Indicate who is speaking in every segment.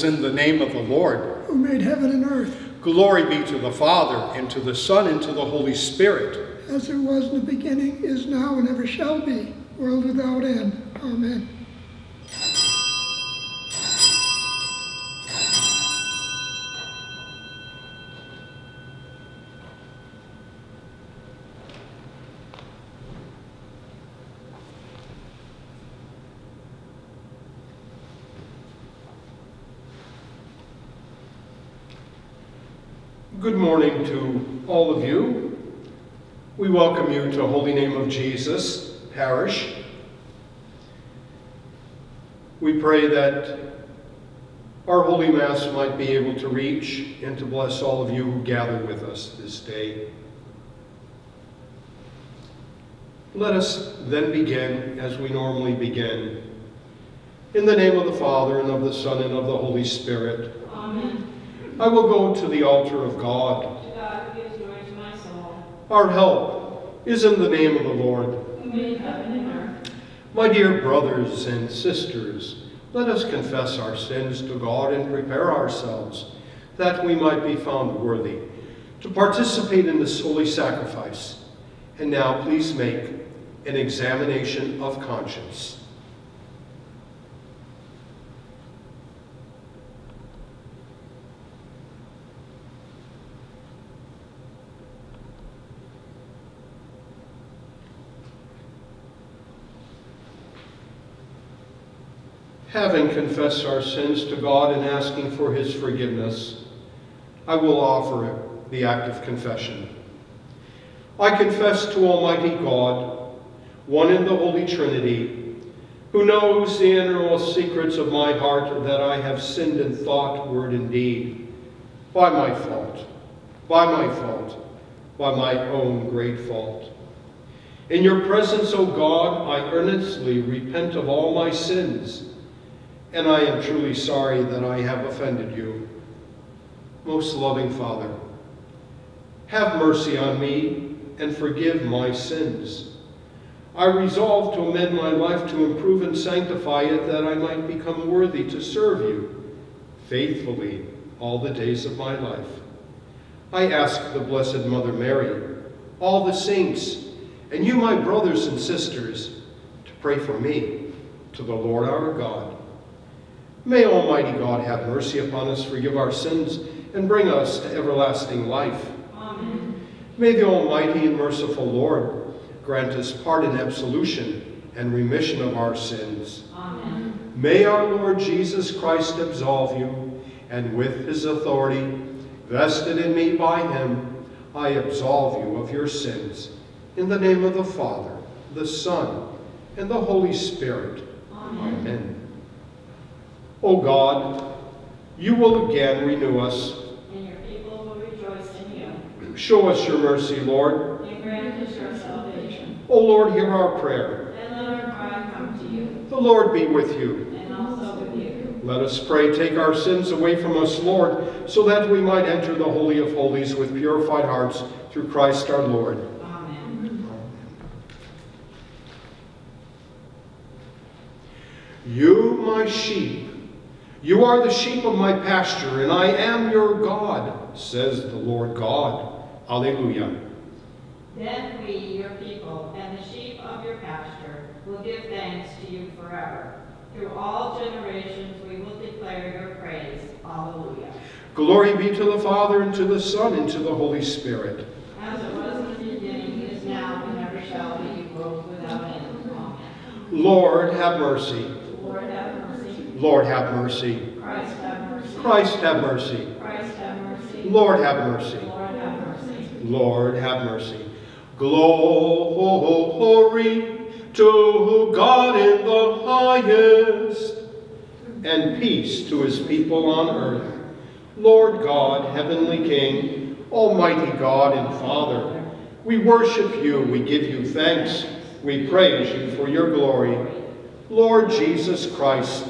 Speaker 1: Is in the name of the Lord.
Speaker 2: who made heaven and earth,
Speaker 1: Glory be to the Father, and to the Son, and to the Holy Spirit.
Speaker 2: as it was in the beginning, is now, and ever shall be, world without end. Amen.
Speaker 3: Good morning to all of you. We welcome you to the Holy Name of Jesus Parish. We pray that our Holy Mass might be able to reach and to bless all of you who gather with us this day. Let us then begin as we normally begin. In the name of the Father, and of the Son, and of the Holy Spirit.
Speaker 4: Amen.
Speaker 3: I will go to the altar of God.
Speaker 4: God gives joy to my soul,
Speaker 3: Our help is in the name of the Lord.
Speaker 4: who made heaven and earth.
Speaker 3: My dear brothers and sisters, let us confess our sins to God and prepare ourselves that we might be found worthy to participate in this holy sacrifice. And now please make an examination of conscience. Having confessed our sins to God and asking for his forgiveness, I will offer the act of confession. I confess to Almighty God, one in the Holy Trinity, who knows the innermost secrets of my heart that I have sinned in thought, word, and deed, by my fault, by my fault, by my own great fault. In your presence, O God, I earnestly repent of all my sins, and I am truly sorry that I have offended you. Most loving Father, have mercy on me and forgive my sins. I resolve to amend my life to improve and sanctify it that I might become worthy to serve you faithfully all the days of my life. I ask the Blessed Mother Mary, all the saints, and you, my brothers and sisters, to pray for me to the Lord our God. May Almighty God have mercy upon us, forgive our sins, and bring us to everlasting life.
Speaker 4: Amen.
Speaker 3: May the Almighty and merciful Lord grant us pardon, absolution, and remission of our sins.
Speaker 4: Amen.
Speaker 3: May our Lord Jesus Christ absolve you, and with his authority, vested in me by him, I absolve you of your sins. In the name of the Father, the Son, and the Holy Spirit.
Speaker 4: Amen.
Speaker 3: Amen. O God, you will again renew us.
Speaker 4: And your people will rejoice in you.
Speaker 3: Show us your mercy, Lord.
Speaker 4: And grant us your salvation.
Speaker 3: O Lord, hear our prayer.
Speaker 4: And let our cry come to you.
Speaker 3: The Lord be with you.
Speaker 4: And also with you.
Speaker 3: Let us pray, take our sins away from us, Lord, so that we might enter the Holy of Holies with purified hearts through Christ our Lord.
Speaker 4: Amen.
Speaker 3: You, my sheep, you are the sheep of my pasture, and I am your God, says the Lord God. Alleluia.
Speaker 4: Then we, your people, and the sheep of your pasture, will give thanks to you forever. Through all generations we will declare your praise. Alleluia.
Speaker 3: Glory be to the Father, and to the Son, and to the Holy Spirit.
Speaker 4: As it was in the beginning, is now, and ever shall be, world without end. Amen.
Speaker 3: Lord, have mercy.
Speaker 4: Lord have mercy.
Speaker 3: Lord, have mercy.
Speaker 4: Christ have mercy.
Speaker 3: Christ, have mercy.
Speaker 4: Christ have mercy.
Speaker 3: Lord, have mercy.
Speaker 4: Lord have mercy.
Speaker 3: Lord, have mercy. Glory to God in the highest, and peace to his people on earth. Lord God, heavenly King, almighty God and Father, we worship you, we give you thanks, we praise you for your glory. Lord Jesus Christ,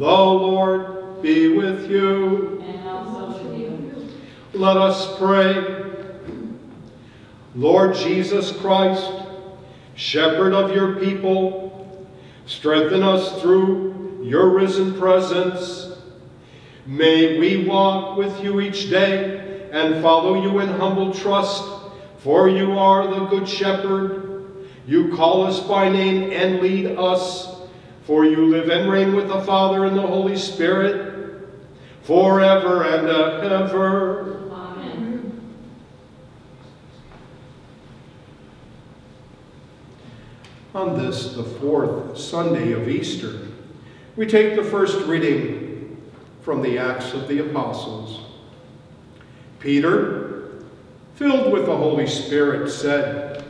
Speaker 3: The Lord be with you.
Speaker 4: And also with you.
Speaker 3: Let us pray. Lord Jesus Christ, shepherd of your people, strengthen us through your risen presence. May we walk with you each day and follow you in humble trust, for you are the good shepherd. You call us by name and lead us, for you live and reign with the Father and the Holy Spirit, forever and ever.
Speaker 4: Amen.
Speaker 1: On this, the fourth Sunday of Easter, we take the first reading from the Acts of the Apostles. Peter, filled with the Holy Spirit, said,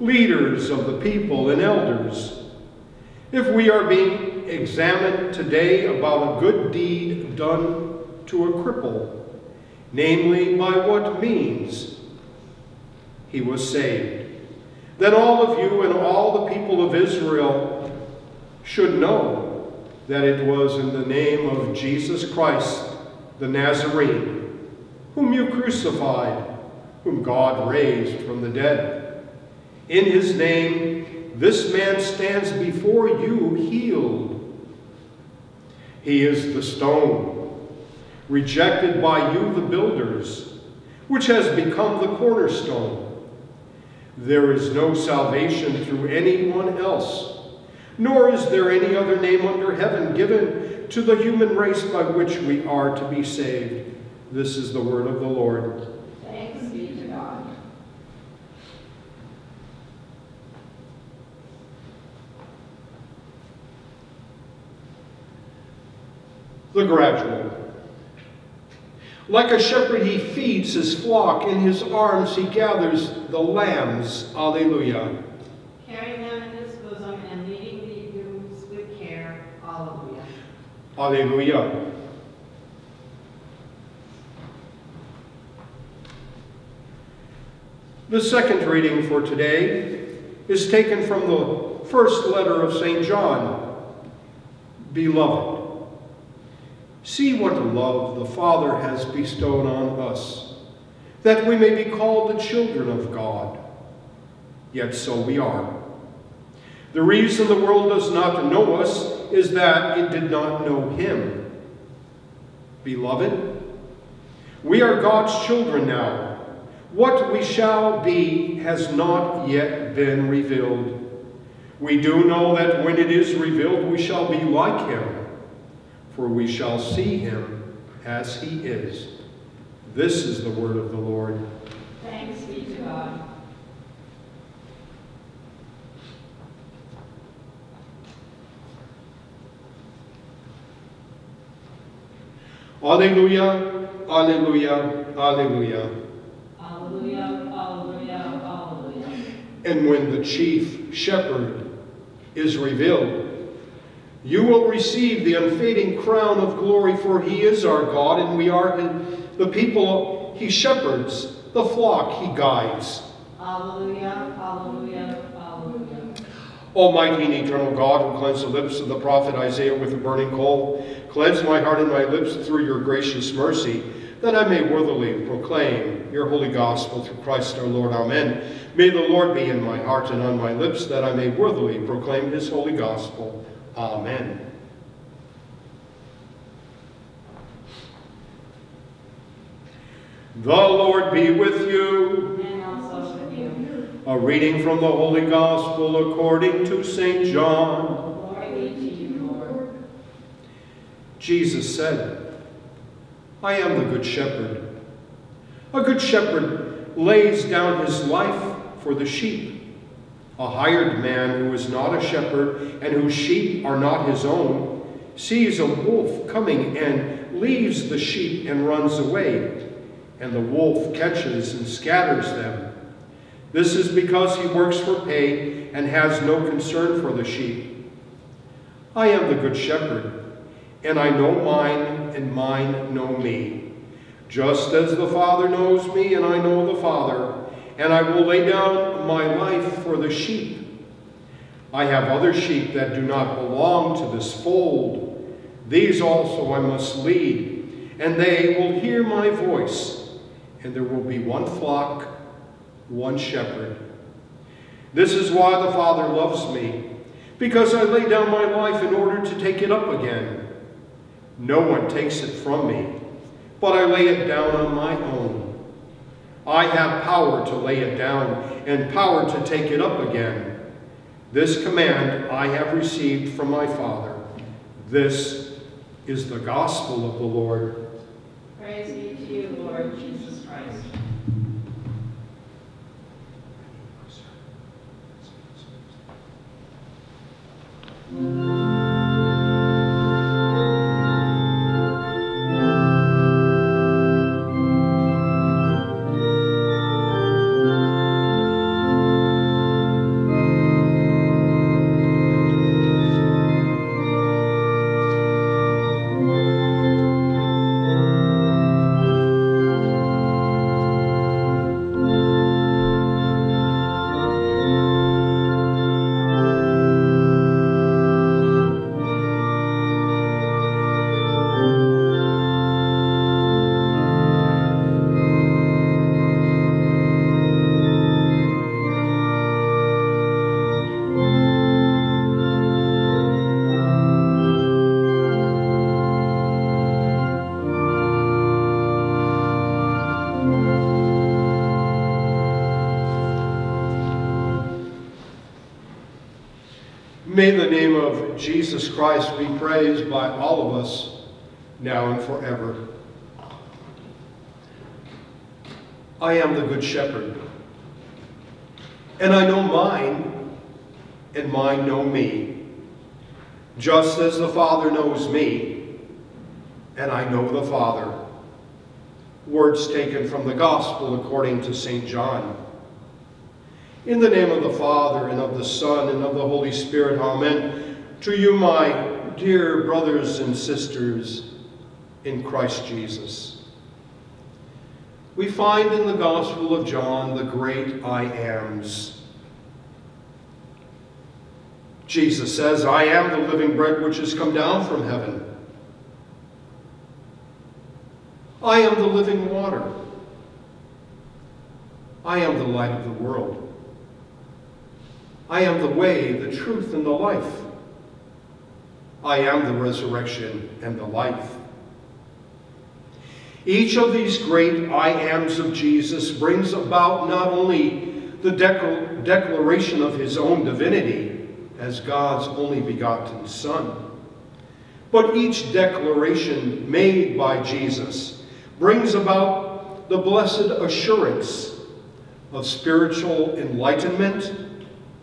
Speaker 1: Leaders of the people and elders, if we are being examined today about a good deed done to a cripple, namely by what means he was saved, then all of you and all the people of Israel should know that it was in the name of Jesus Christ, the Nazarene, whom you crucified, whom God raised from the dead. In his name, this man stands before you healed. He is the stone, rejected by you, the builders, which has become the cornerstone. There is no salvation through anyone else, nor is there any other name under heaven given to the human race by which we are to be saved. This is the word of the Lord.
Speaker 4: Thanks be to God.
Speaker 3: The gradual. Like a shepherd, he feeds his flock. In his arms, he gathers the lambs. Alleluia.
Speaker 4: Carrying them in his bosom and leading the ewes with care. Alleluia.
Speaker 3: Alleluia. The second reading for today is taken from the first letter of St. John. Beloved, see what love the Father has bestowed on us, that we may be called the children of God. Yet so we are. The reason the world does not know us is that it did not know him. Beloved, we are God's children now. What we shall be has not yet been revealed. We do know that when it is revealed, we shall be like him, for we shall see him as he is. This is the word of the Lord.
Speaker 4: Thanks be to God.
Speaker 3: Alleluia, alleluia, alleluia.
Speaker 4: Alleluia, alleluia, alleluia.
Speaker 3: And when the chief shepherd is revealed, you will receive the unfading crown of glory, for he is our God, and we are the people he shepherds, the flock he guides.
Speaker 4: Alleluia, alleluia, alleluia.
Speaker 3: Almighty and eternal God, who cleansed the lips of the prophet Isaiah with a burning coal, cleanse my heart and my lips through your gracious mercy, that I may worthily proclaim your holy gospel through Christ our Lord. Amen. May the Lord be in my heart and on my lips, that I may worthily proclaim his holy gospel. Amen. The Lord be with you.
Speaker 4: And also with you.
Speaker 3: A reading from the Holy Gospel according to St. John.
Speaker 4: Glory to you, Lord.
Speaker 1: Jesus said, I am the good shepherd. A good shepherd lays down his life for the sheep. A hired man who is not a shepherd and whose sheep are not his own sees a wolf coming and leaves the sheep and runs away, and the wolf catches and scatters them. This is because he works for pay and has no concern for the sheep. I am the good shepherd, and I know mine, and mine know me. Just as the Father knows me, and I know the Father, and I will lay down my life for the sheep. I have other sheep that do not belong to this fold. These also I must lead, and they will hear my voice, and there will be one flock, one shepherd. This is why the Father loves me, because I lay down my life in order to take it up again. No one takes it from me, but I lay it down on my own. I have power to lay it down and power to take it up again. This command I have received from my Father. This is the gospel of the Lord.
Speaker 4: Praise be to you, Lord Jesus Christ.
Speaker 3: May Words taken from the Gospel according to St. John. In the name of the Father, and of the Son, and of the Holy Spirit, amen. To you, my dear brothers and sisters in Christ Jesus. We find in the Gospel of John the great I ams. Jesus says, I am the living bread which has come down from heaven. I am the living water. I am the light of the world. I am the way, the truth, and the life. I am the resurrection and the life. Each of these great I ams of Jesus brings about not only the declaration of his own divinity as God's only begotten Son, but each declaration made by Jesus brings about the blessed assurance of spiritual enlightenment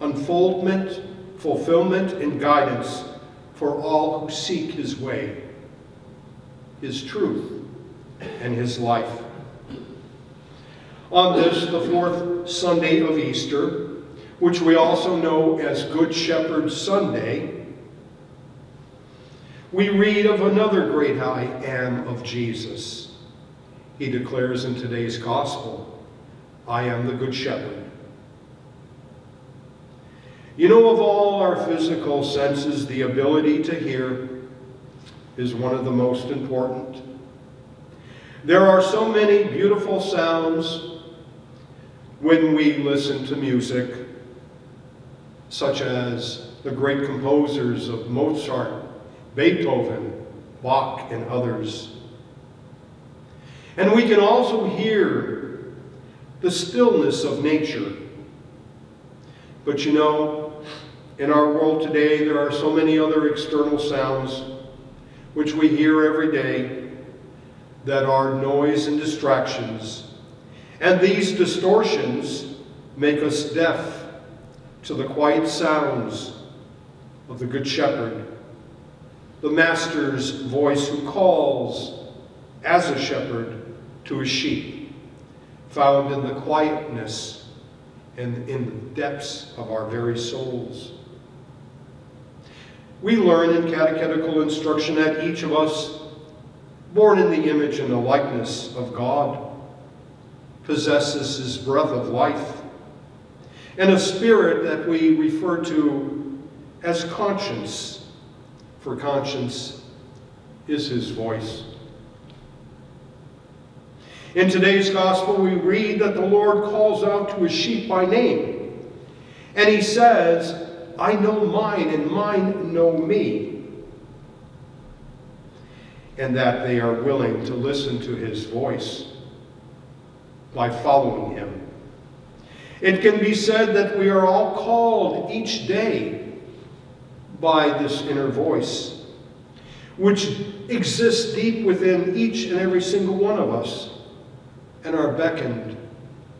Speaker 3: unfoldment, fulfillment, and guidance for all who seek his way, his truth, and his life. On this, the fourth Sunday of Easter, which we also know as Good Shepherd Sunday, we read of another great I am of Jesus. He declares in today's Gospel, I am the Good Shepherd. You know, of all our physical senses, the ability to hear is one of the most important. There are so many beautiful sounds when we listen to music, such as the great composers of Mozart, Beethoven, Bach, and others. And we can also hear the stillness of nature. But you know, in our world today, there are so many other external sounds which we hear every day that are noise and distractions. And these distortions make us deaf to the quiet sounds of the Good Shepherd, the Master's voice who calls as a shepherd to his sheep, found in the quietness and in the depths of our very souls. We learn in catechetical instruction that each of us, born in the image and the likeness of God, possesses his breath of life and a spirit that we refer to as conscience, for conscience is his voice. In today's gospel, we read that the Lord calls out to his sheep by name. And he says, I know mine, and mine know me. And that they are willing to listen to his voice by following him. It can be said that we are all called each day by this inner voice, which exists deep within each and every single one of us and are beckoned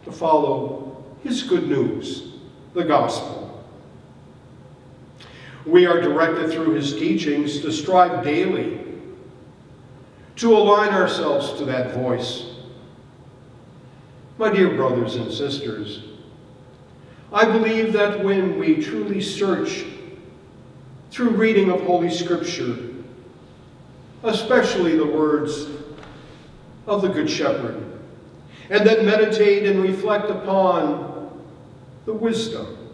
Speaker 3: to follow his good news, the gospel. We are directed through his teachings to strive daily to align ourselves to that voice. My dear brothers and sisters, I believe that when we truly search through reading of Holy Scripture, especially the words of the Good Shepherd, and then meditate and reflect upon the wisdom.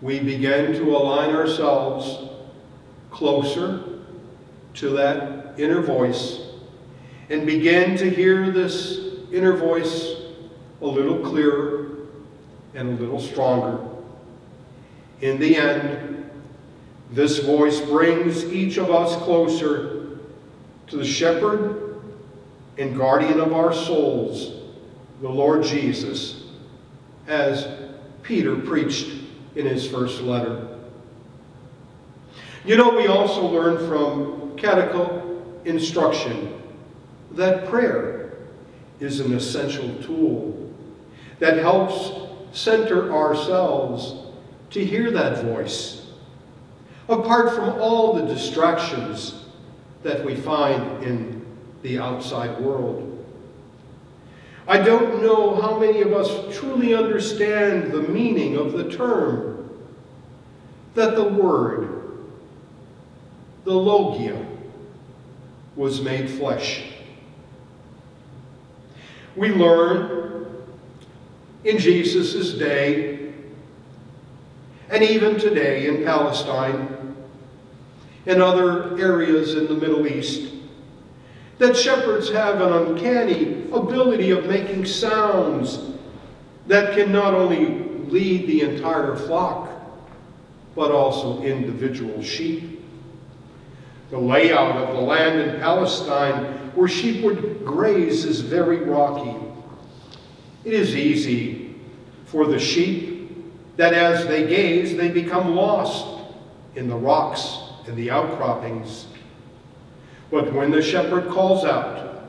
Speaker 3: We begin to align ourselves closer to that inner voice and begin to hear this inner voice a little clearer and a little stronger. In the end, this voice brings each of us closer to the shepherd and guardian of our souls, the Lord Jesus, as Peter preached in his first letter. You know, we also learn from catechetical instruction that prayer is an essential tool that helps center ourselves to hear that voice, apart from all the distractions that we find in the outside world. I don't know how many of us truly understand the meaning of the term that the Word, the Logia, was made flesh. We learn in Jesus' day, and even today in Palestine and other areas in the Middle East, that shepherds have an uncanny ability of making sounds that can not only lead the entire flock, but also individual sheep. The layout of the land in Palestine where sheep would graze is very rocky. It is easy for the sheep that as they gaze, they become lost in the rocks and the outcroppings but when the shepherd calls out,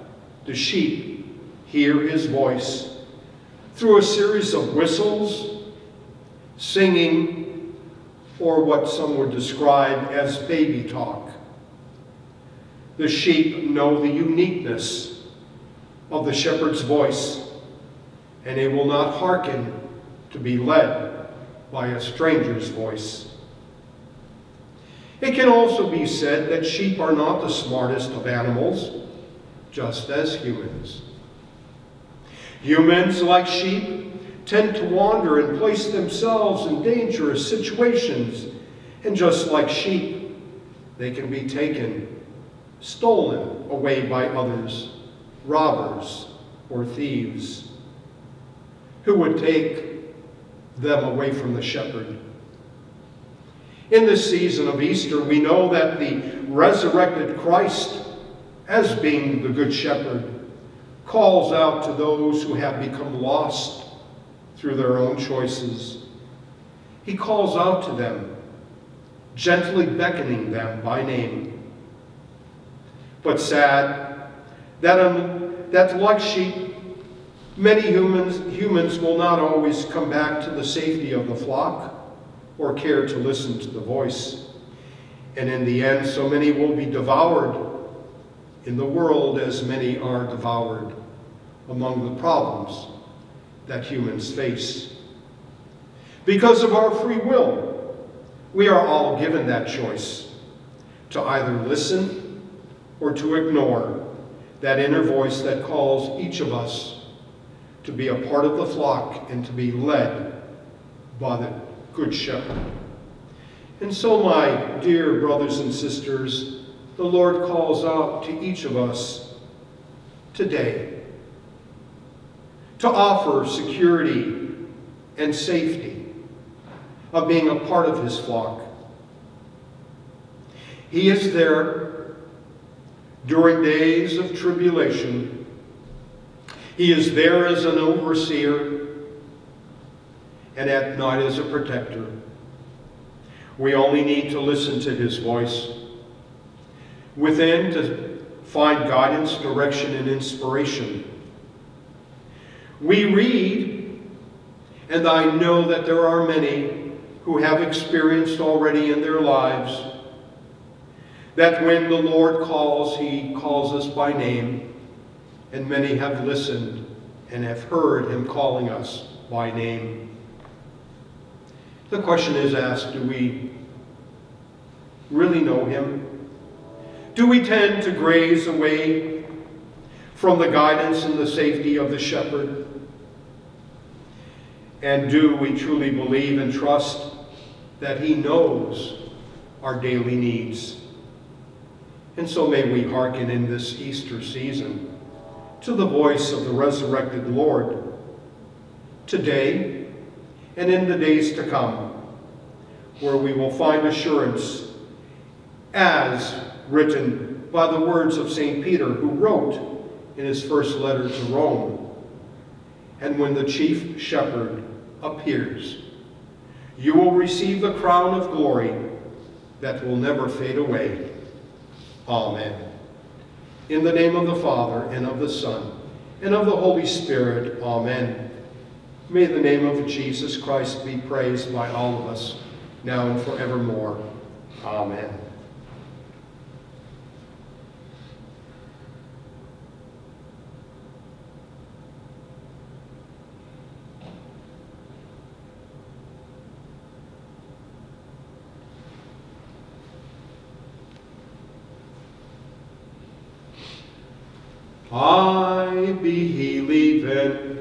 Speaker 3: the sheep hear his voice through a series of whistles, singing, or what some would describe as baby talk. The sheep know the uniqueness of the shepherd's voice, and they will not hearken to be led by a stranger's voice. It can also be said that sheep are not the smartest of animals, just as humans. Humans, like sheep, tend to wander and place themselves in dangerous situations. And just like sheep, they can be taken, stolen away by others, robbers or thieves, who would take them away from the shepherd in this season of Easter, we know that the resurrected Christ, as being the Good Shepherd, calls out to those who have become lost through their own choices. He calls out to them, gently beckoning them by name. But sad that, um, that like sheep, many humans, humans will not always come back to the safety of the flock or care to listen to the voice. And in the end, so many will be devoured in the world as many are devoured among the problems that humans face. Because of our free will, we are all given that choice. to either listen or to ignore that inner voice that calls each of us to be a part of the flock and to be led by the Good Shepherd. And so, my dear brothers and sisters, the Lord calls out to each of us today to offer security and safety of being a part of his flock. He is there during days of tribulation. He is there as an overseer and at night as a protector. We only need to listen to his voice. Within to find guidance, direction, and inspiration. We read, and I know that there are many who have experienced already in their lives that when the Lord calls, he calls us by name, and many have listened and have heard him calling us by name. The question is asked, do we really know him? Do we tend to graze away from the guidance and the safety of the shepherd? And do we truly believe and trust that he knows our daily needs? And so may we hearken in this Easter season to the voice of the resurrected Lord today and in the days to come, where we will find assurance as written by the words of St. Peter, who wrote in his first letter to Rome. And when the chief shepherd appears, you will receive the crown of glory that will never fade away. Amen. In the name of the Father, and of the Son, and of the Holy Spirit. Amen. May the name of Jesus Christ be praised by all of us, now and forevermore. Amen. I believe in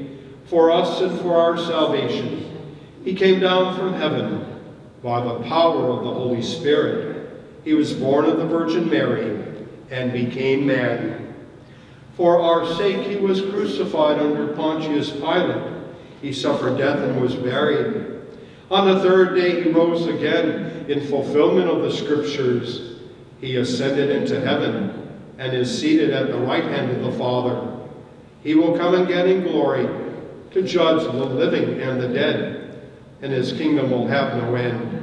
Speaker 3: for us and for our salvation. He came down from heaven by the power of the Holy Spirit. He was born of the Virgin Mary and became man. For our sake he was crucified under Pontius Pilate. He suffered death and was buried. On the third day he rose again in fulfillment of the scriptures. He ascended into heaven and is seated at the right hand of the Father. He will come again in glory to judge the living and the dead, and his kingdom will have no end.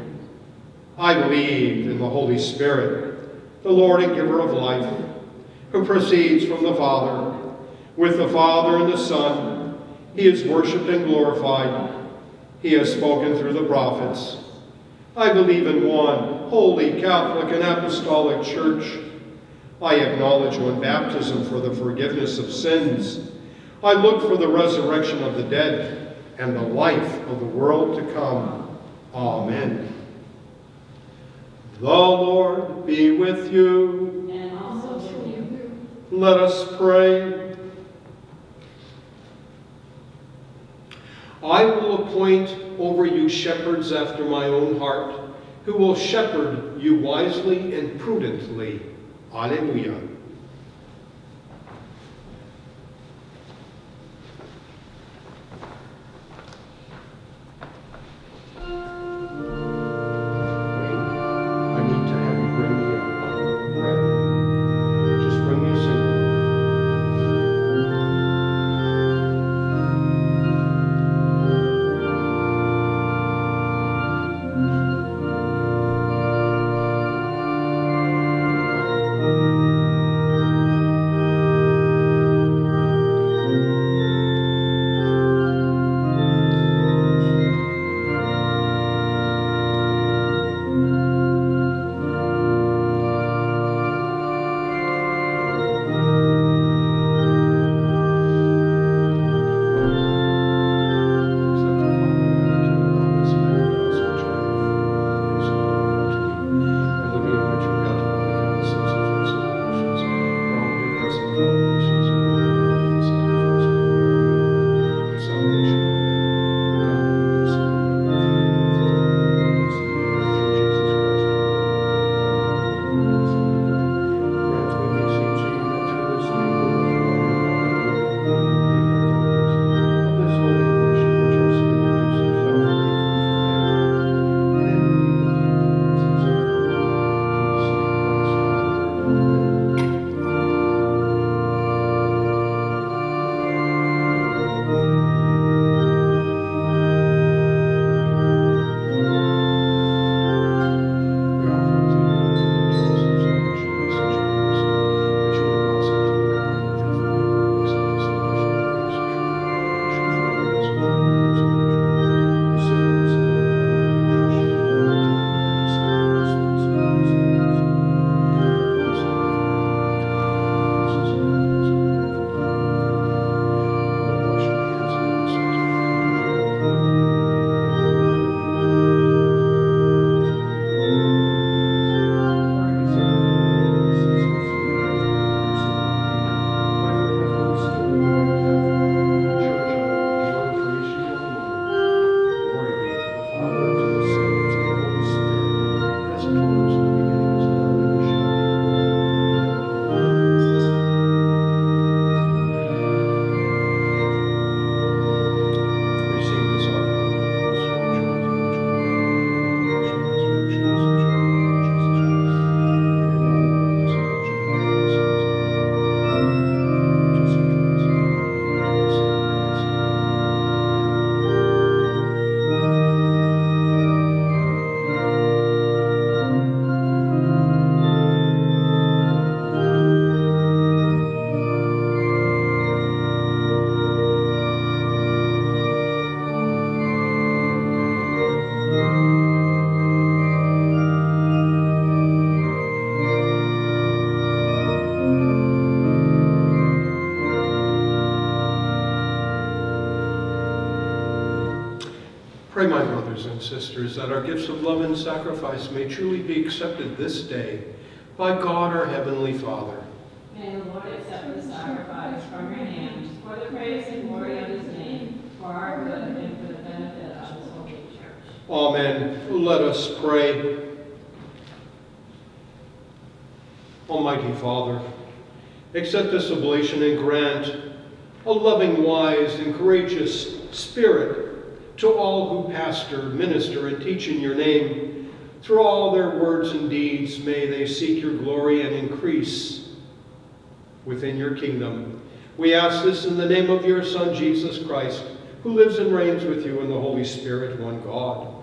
Speaker 3: I believe in the Holy Spirit, the Lord and giver of life, who proceeds from the Father. With the Father and the Son, he is worshipped and glorified. He has spoken through the prophets. I believe in one holy, Catholic, and Apostolic Church. I acknowledge one baptism for the forgiveness of sins. I look for the resurrection of the dead and the life of the world to come. Amen. The Lord be with you.
Speaker 4: And also with you.
Speaker 3: Let us pray. I will appoint over you shepherds after my own heart, who will shepherd you wisely and prudently. Alleluia.
Speaker 5: Thank
Speaker 3: you. Sisters, that our gifts of love and sacrifice may truly be accepted this day by God our Heavenly Father.
Speaker 4: May the Lord accept the sacrifice from your hands for the praise and glory of his name, for our good and for the benefit of his holy church.
Speaker 3: Amen. Let us pray. Almighty Father, accept this oblation and grant a loving, wise, and courageous spirit to all who pastor, minister, and teach in your name. Through all their words and deeds, may they seek your glory and increase within your kingdom. We ask this in the name of your Son, Jesus Christ, who lives and reigns with you in the Holy Spirit, one God,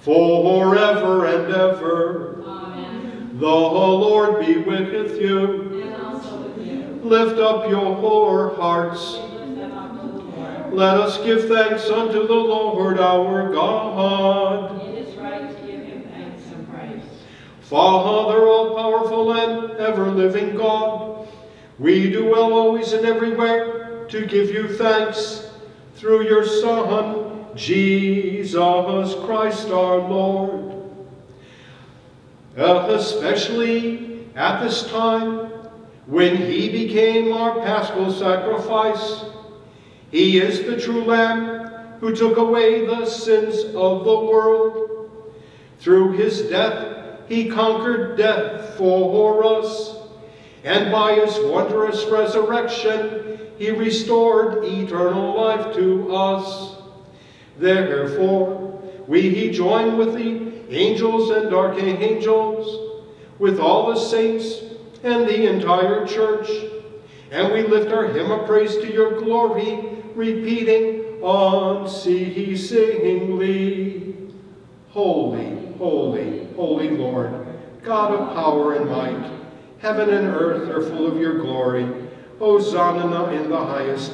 Speaker 3: forever and ever.
Speaker 4: Amen.
Speaker 3: The Lord be with you.
Speaker 4: And also with you.
Speaker 3: Lift up your whole hearts.
Speaker 4: We lift them up to the Lord.
Speaker 3: Let us give thanks unto the Lord our God.
Speaker 4: It is right to give him thanks and praise.
Speaker 3: Father, all powerful and ever living God, we do well always and everywhere to give you thanks through your Son, Jesus Christ our Lord. Uh, especially at this time when he became our paschal sacrifice. He is the true Lamb who took away the sins of the world. Through his death, he conquered death for us, and by his wondrous resurrection, he restored eternal life to us. Therefore, we he join with the angels and archangels, with all the saints and the entire church, and we lift our hymn of praise to your glory, repeating on unceasingly. Holy, holy, holy Lord, God of power and might, heaven and earth are full of your glory. Hosanna in the highest.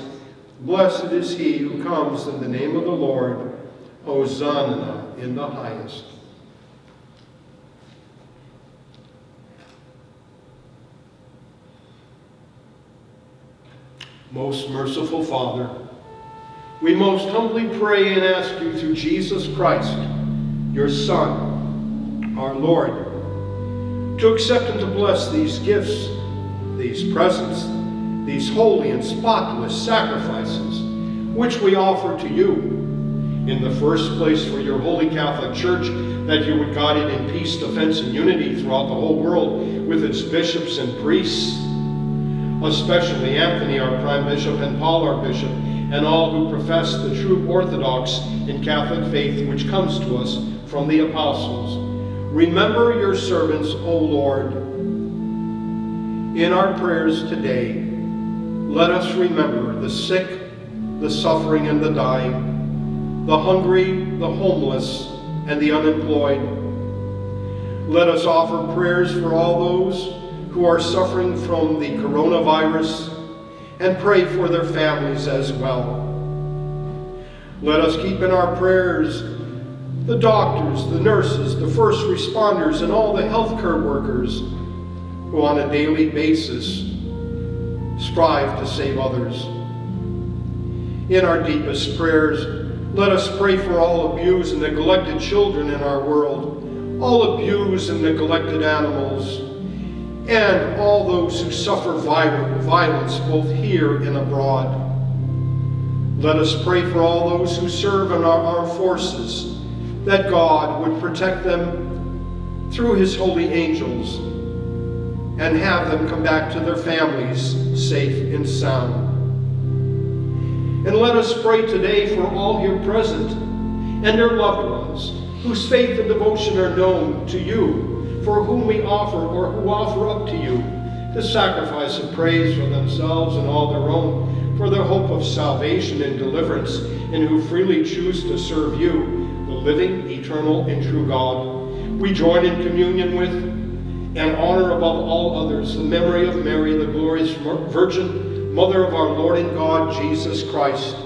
Speaker 3: Blessed is he who comes in the name of the Lord. Hosanna in the highest. Most merciful Father, we most humbly pray and ask you through Jesus Christ, your Son, our Lord, to accept and to bless these gifts, these presents, these holy and spotless sacrifices, which we offer to you. In the first place, for your holy Catholic Church, that you would guide it in peace, defense, and unity throughout the whole world with its bishops and priests, especially Anthony, our Prime Bishop, and Paul, our Bishop, and all who profess the true Orthodox and Catholic faith which comes to us from the apostles. Remember your servants, O Lord. In our prayers today, let us remember the sick, the suffering, and the dying, the hungry, the homeless, and the unemployed. Let us offer prayers for all those who are suffering from the coronavirus and pray for their families as well. Let us keep in our prayers the doctors, the nurses, the first responders, and all the healthcare workers who on a daily basis strive to save others. In our deepest prayers, let us pray for all abused and neglected children in our world, all abused and neglected animals, and all those who suffer violence both here and abroad. Let us pray for all those who serve in our armed forces, that God would protect them through his holy angels and have them come back to their families safe and sound. And let us pray today for all here present and their loved ones whose faith and devotion are known to you, for whom we offer or who offer up to you the sacrifice of praise for themselves and all their own, for their hope of salvation and deliverance, and who freely choose to serve you, the living, eternal, and true God. We join in communion with and honor above all others the memory of Mary, the glorious Virgin, Mother of our Lord and God, Jesus Christ.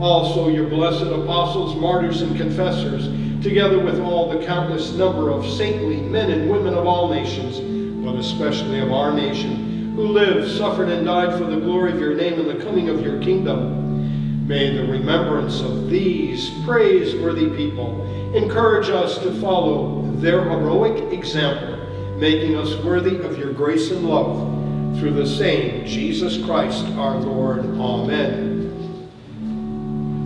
Speaker 3: Also your blessed apostles, martyrs, and confessors, together with all the countless number of saintly men and women of all nations, but especially of our nation, who lived, suffered, and died for the glory of your name and the coming of your kingdom. May the remembrance of these praiseworthy people encourage us to follow their heroic example, making us worthy of your grace and love. Through the same Jesus Christ our Lord. Amen.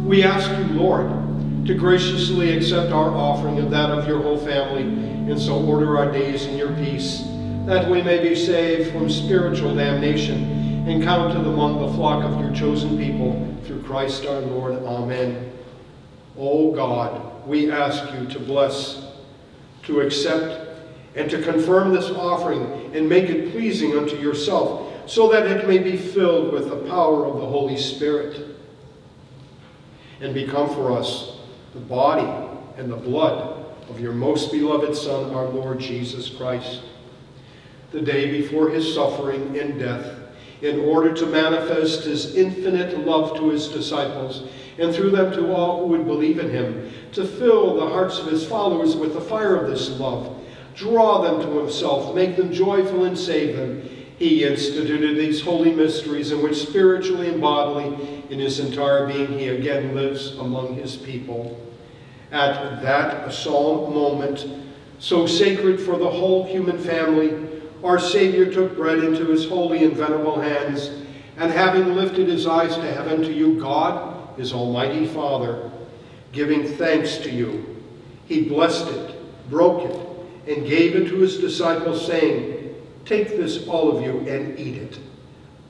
Speaker 3: We ask you, Lord, to graciously accept our offering and that of your whole family, and so order our days in your peace, that we may be saved from spiritual damnation and counted among the flock of your chosen people, through Christ our Lord. Amen. O God, we ask you to bless, to accept, and to confirm this offering and make it pleasing unto yourself, so that it may be filled with the power of the Holy Spirit and become for us the body and the blood of your most beloved Son, our Lord Jesus Christ. The day before his suffering and death, in order to manifest his infinite love to his disciples, and through them to all who would believe in him, to fill the hearts of his followers with the fire of this love, draw them to himself, make them joyful and save them. He instituted these holy mysteries in which spiritually and bodily, in his entire being, he again lives among his people. At that solemn moment, so sacred for the whole human family, our Savior took bread into his holy and venerable hands, and having lifted his eyes to heaven to you, God, his almighty Father, giving thanks to you, he blessed it, broke it, and gave it to his disciples, saying, Take this, all of you, and eat it.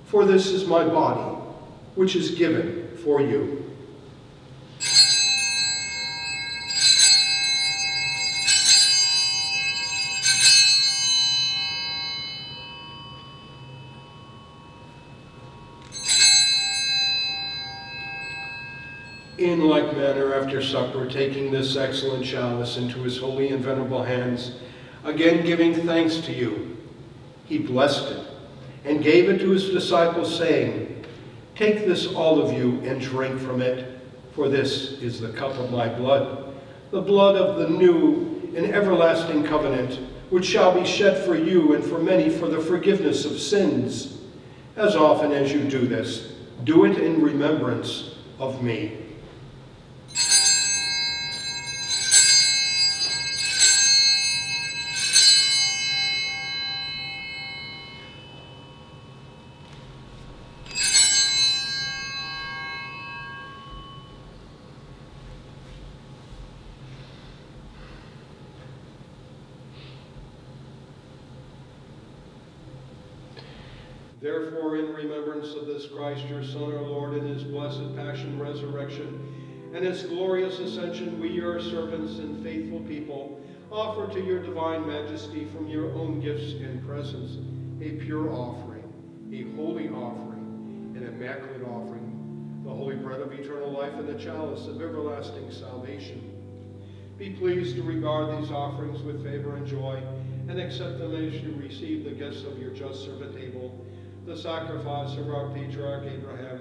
Speaker 3: For this is my body, which is given for you. In like manner, after supper, taking this excellent chalice into his holy and venerable hands, again giving thanks to you, he blessed it and gave it to his disciples, saying, Take this, all of you, and drink from it, for this is the cup of my blood, the blood of the new and everlasting covenant, which shall be shed for you and for many for the forgiveness of sins. As often as you do this, do it in remembrance of me. Remembrance of this Christ, your Son, our Lord, in his blessed passion, resurrection, and his glorious ascension, we, your servants and faithful people, offer to your divine majesty from your own gifts and presents a pure offering, a holy offering, an immaculate offering, the holy bread of eternal life and the chalice of everlasting salvation. Be pleased to regard these offerings with favor and joy, and accept them as you receive the gifts of your just servant Abel, the sacrifice of our patriarch Abraham,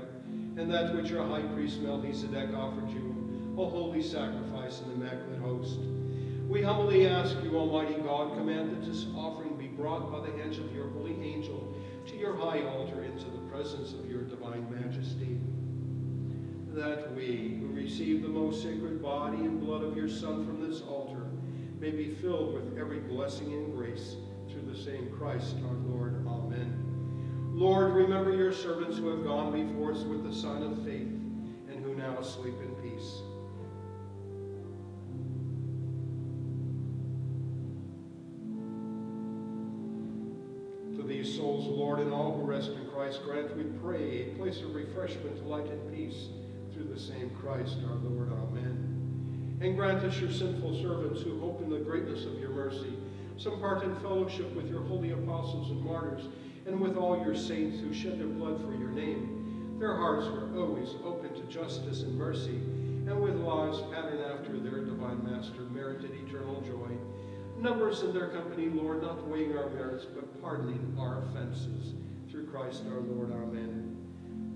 Speaker 3: and that which your high priest Melchizedek offered you, a holy sacrifice and immaculate host. We humbly ask you, Almighty God, command that this offering be brought by the hands of your holy angel to your high altar into the presence of your divine majesty. That we, who receive the most sacred body and blood of your Son from this altar, may be filled with every blessing and grace through the same Christ our Lord. Lord, remember your servants who have gone before us with the sign of faith and who now sleep in peace. To these souls, Lord, and all who rest in Christ, grant, we pray, a place of refreshment, light, and peace through the same Christ our Lord. Amen. And grant us, your sinful servants, who hope in the greatness of your mercy, some part in fellowship with your holy apostles and martyrs, and with all your saints who shed their blood for your name. Their hearts were always open to justice and mercy, and with lives patterned after their divine master merited eternal joy. Numbers in their company, Lord, not weighing our merits, but pardoning our offenses. Through Christ our Lord, amen.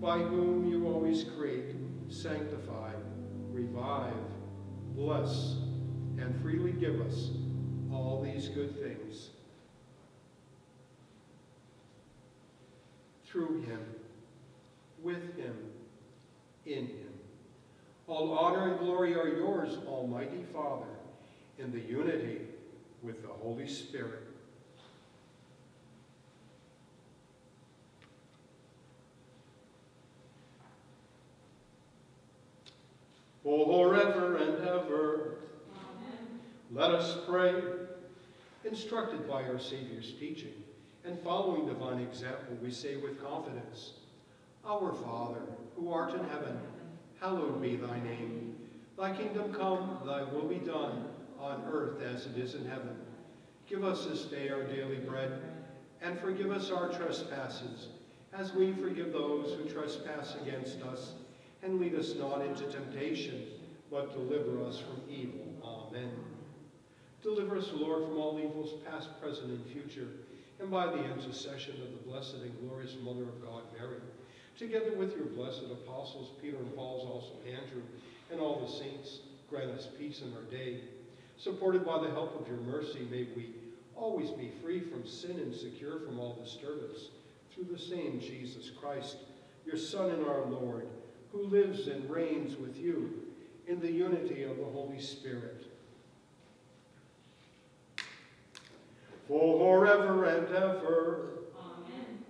Speaker 3: By whom you always create, sanctify, revive, bless, and freely give us all these good things through him, with him, in him All honor and glory are yours, Almighty Father, in the unity with the Holy Spirit. Forever and ever.
Speaker 4: Amen.
Speaker 3: Let us pray. Instructed by our Savior's teaching and following divine example, we say with confidence, Our Father, who art in heaven, hallowed be thy name. Thy kingdom come, thy will be done, on earth as it is in heaven. Give us this day our daily bread, and forgive us our trespasses, as we forgive those who trespass against us. And lead us not into temptation, but deliver us from evil. Amen. Deliver us, Lord, from all evils, past, present, and future, and by the intercession of the blessed and glorious Mother of God, Mary, together with your blessed apostles, Peter and Paul, also Andrew, and all the saints, grant us peace in our day. Supported by the help of your mercy, may we always be free from sin and secure from all disturbance, through the same Jesus Christ, your Son and our Lord, who lives and reigns with you in the unity of the Holy Spirit. For forever and ever.
Speaker 4: Amen.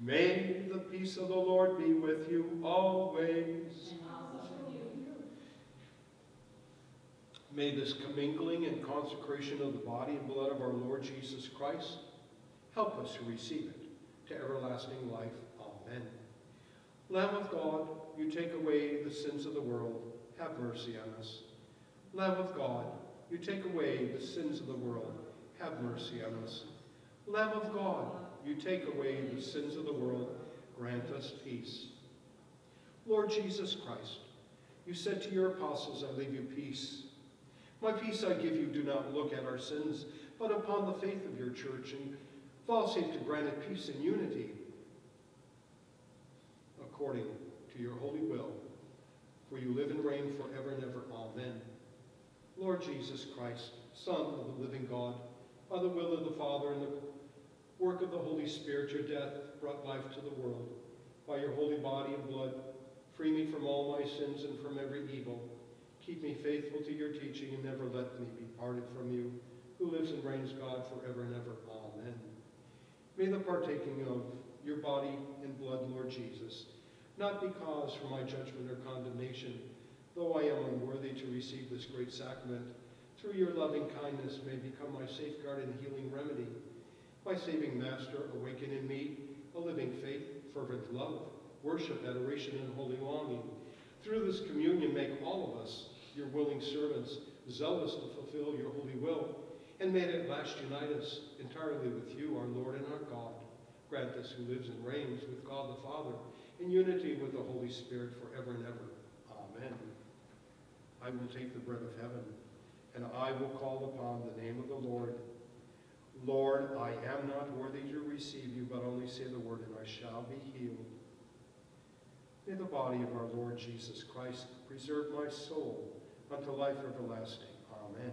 Speaker 3: May the peace of the Lord be with you always.
Speaker 4: And also with you.
Speaker 3: May this commingling and consecration of the body and blood of our Lord Jesus Christ help us to receive it to everlasting life. Amen. Lamb of God, you take away the sins of the world. Have mercy on us. Lamb of God, you take away the sins of the world. Have mercy on us. Lamb of God, you take away the sins of the world. Grant us peace. Lord Jesus Christ, you said to your apostles, I leave you peace. My peace I give you, do not look at our sins, but upon the faith of your church, and fall safe to grant it peace and unity, according to your holy will. For you live and reign forever and ever. Amen. Lord Jesus Christ, Son of the living God, by the will of the Father and the work of the Holy Spirit, your death brought life to the world. By your holy body and blood, free me from all my sins and from every evil. Keep me faithful to your teaching and never let me be parted from you, who lives and reigns God forever and ever. Amen. May the partaking of your body and blood, Lord Jesus, not be cause for my judgment or condemnation, though I am unworthy to receive this great sacrament, through your loving kindness may become my safeguard and healing remedy. My saving Master, awaken in me a living faith, fervent love, worship, adoration, and holy longing. Through this communion, make all of us, your willing servants, zealous to fulfill your holy will, and may it at last unite us entirely with you, our Lord and our God. Grant us who lives and reigns with God the Father, in unity with the Holy Spirit forever and ever. Amen. I will take the bread of heaven, and I will call upon the name of the Lord. Lord, I am not worthy to receive you, but only say the word, and I shall be healed. May the body of our Lord Jesus Christ preserve my soul unto life everlasting. Amen.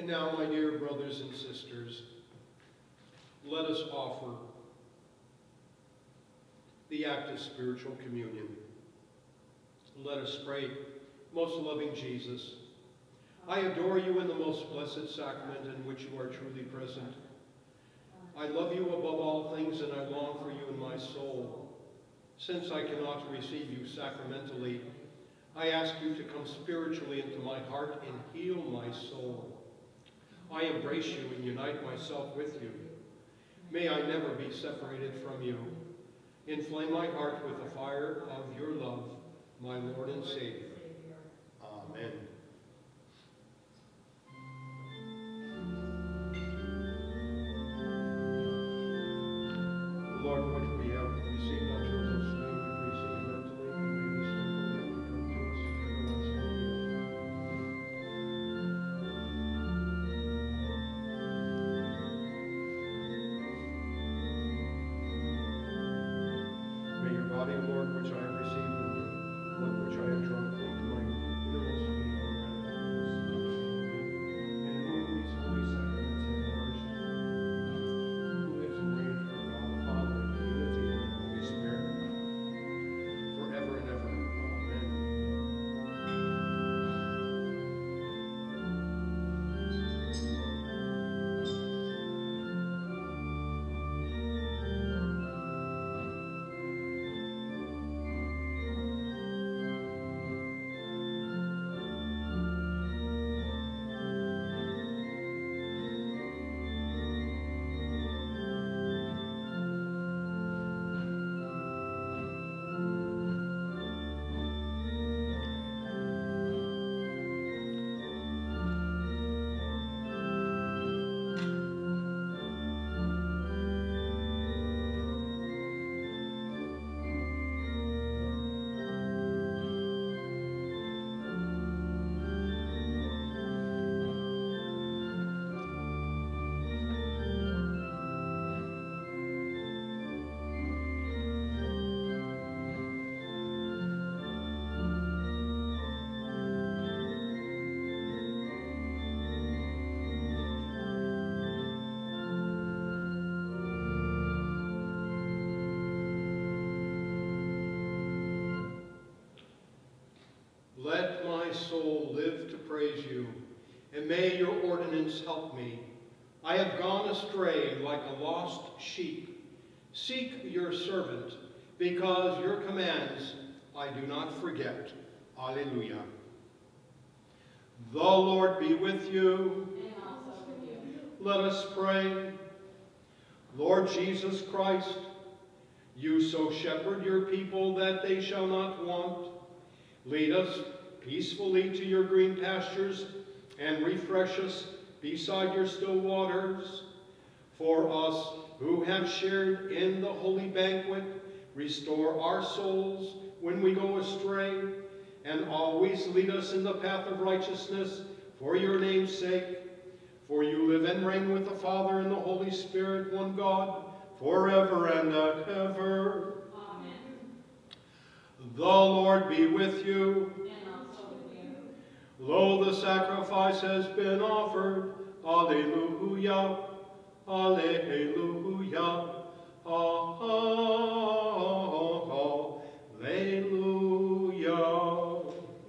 Speaker 3: And now, my dear brothers and sisters, let us offer the act of spiritual communion. Let us pray, most loving Jesus, I adore you in the most blessed sacrament in which you are truly present. I love you above all things and I long for you in my soul. Since I cannot receive you sacramentally, I ask you to come spiritually into my heart and heal my soul. I embrace you and unite myself with you. May I never be separated from you. Inflame my heart with the fire of your love, my Lord and Savior. Amen. Help me. I have gone astray like a lost sheep. Seek your servant, because your commands I do not forget. Alleluia. The Lord be with you.
Speaker 4: And also with you.
Speaker 3: Let us pray. Lord Jesus Christ, you so shepherd your people that they shall not want. Lead us peacefully to your green pastures and refresh us beside your still waters. For us who have shared in the holy banquet, restore our souls when we go astray, and always lead us in the path of righteousness for your name's sake. For you live and reign with the Father and the Holy Spirit, one God, forever and ever.
Speaker 4: Amen.
Speaker 3: The Lord be with you.
Speaker 4: And with you.
Speaker 3: Lo, the sacrifice has been offered. Alleluia. Alleluia. Alleluia.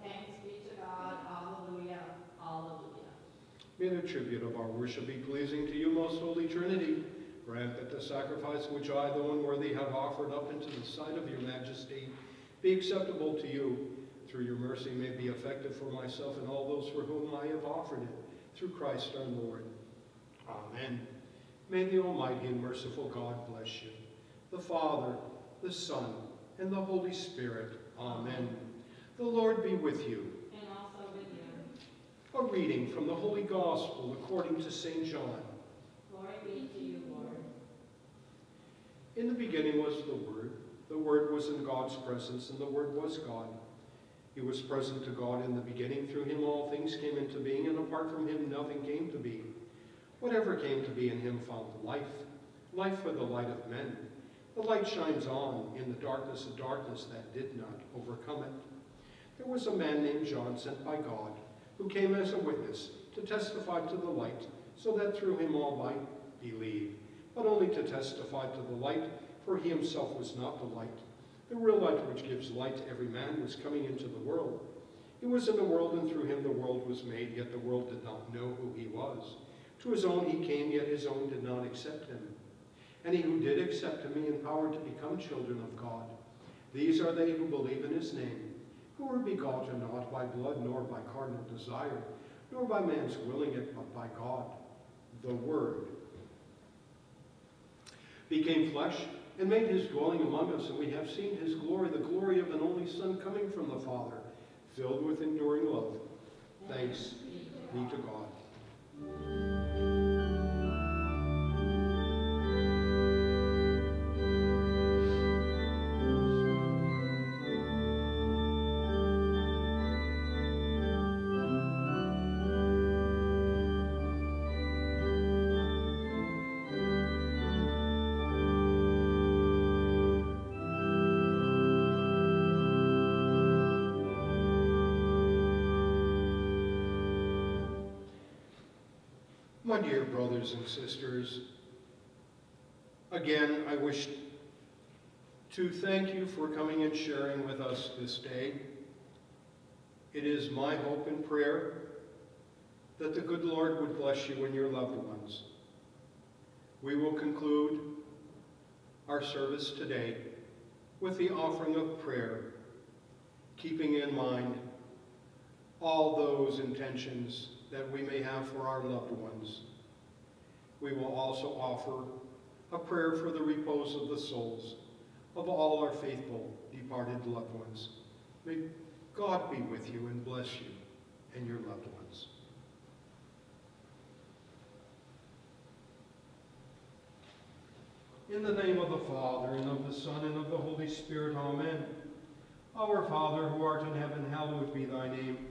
Speaker 4: Thanks be to God. Hallelujah. Hallelujah.
Speaker 3: May the tribute of our worship be pleasing to you, most holy Trinity. Grant that the sacrifice which I, the unworthy, have offered up into the sight of your majesty be acceptable to you. Through your mercy may be effective for myself and all those for whom I have offered it. Through Christ our Lord. Amen. May the Almighty and merciful God bless you, the Father, the Son, and the Holy Spirit. Amen. The Lord be with you.
Speaker 4: And also with you.
Speaker 3: A reading from the Holy Gospel according to St. John.
Speaker 4: Glory be to you, Lord.
Speaker 3: In the beginning was the Word. The Word was in God's presence, and the Word was God. He was present to God in the beginning. Through him all things came into being, and apart from him nothing came to be. Whatever came to be in him found life, life for the light of men. The light shines on in the darkness of darkness that did not overcome it. There was a man named John sent by God, who came as a witness to testify to the light, so that through him all might believe, but only to testify to the light, for he himself was not the light. The real light which gives light to every man was coming into the world. He was in the world, and through him the world was made, yet the world did not know who he was. To his own he came, yet his own did not accept him. And he who did accept him, he empowered to become children of God. These are they who believe in his name, who were begotten not by blood, nor by carnal desire, nor by man's willing it, but by God. the Word, became flesh and made his dwelling among us, and we have seen his glory, the glory of an only Son coming from the Father, filled with enduring love. Thanks be to God. My dear brothers and sisters, again, I wish to thank you for coming and sharing with us this day. It is my hope and prayer that the good Lord would bless you and your loved ones. We will conclude our service today with the offering of prayer, keeping in mind all those intentions that we may have for our loved ones. We will also offer a prayer for the repose of the souls of all our faithful departed loved ones. May God be with you and bless you and your loved ones. In the name of the Father, and of the Son, and of the Holy Spirit, amen. Our Father, who art in heaven, hallowed be thy name.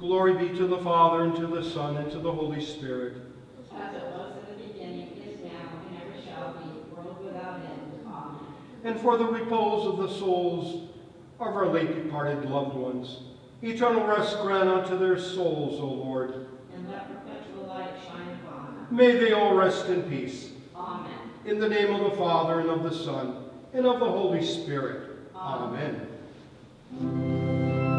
Speaker 3: Glory be to the Father, and to the Son, and to the Holy Spirit.
Speaker 4: As it was in the beginning, is now, and ever shall be, world without end. Amen.
Speaker 3: And for the repose of the souls of our late departed loved ones, eternal rest grant unto their souls, O Lord.
Speaker 4: And let perpetual light shine upon them.
Speaker 3: May they all rest in peace.
Speaker 4: Amen.
Speaker 3: In the name of the Father, and of the Son, and of the Holy Spirit.
Speaker 4: Amen.
Speaker 3: Amen.